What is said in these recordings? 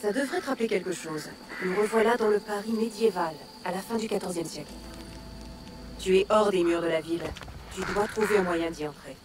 Ça devrait te rappeler quelque chose. Nous revoilà dans le Paris médiéval, à la fin du XIVe siècle. Tu es hors des murs de la ville. Tu dois trouver un moyen d'y entrer.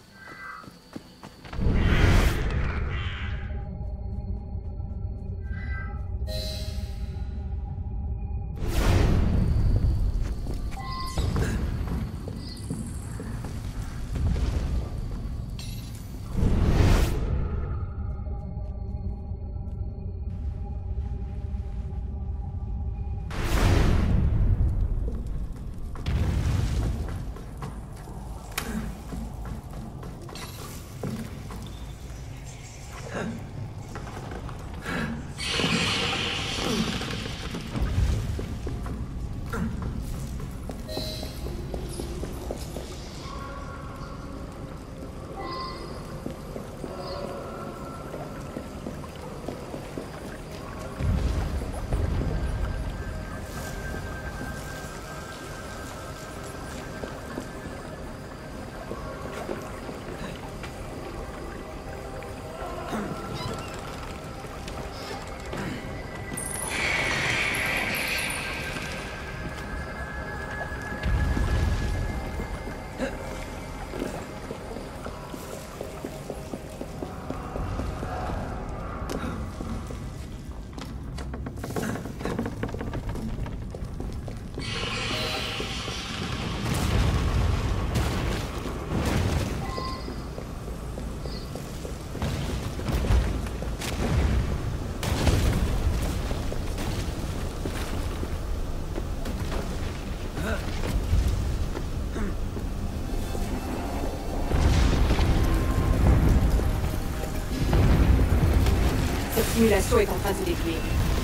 Cette simulation est en train de se décrire.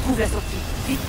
Trouve la sortie. Vite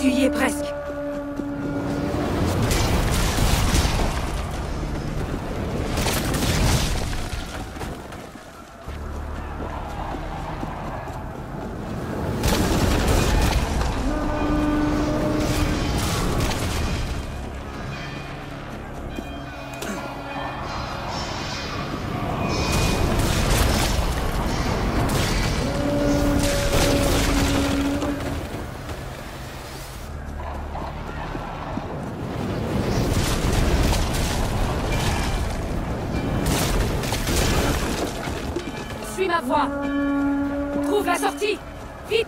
Tu y es presque. Ma voix. Trouve la sortie. Vite